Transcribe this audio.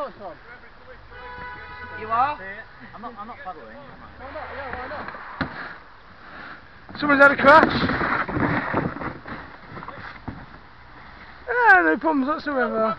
You are? I'm not, I'm not paddling. Why not? Yeah, why not? Someone's had a crash. Ah, no problems whatsoever.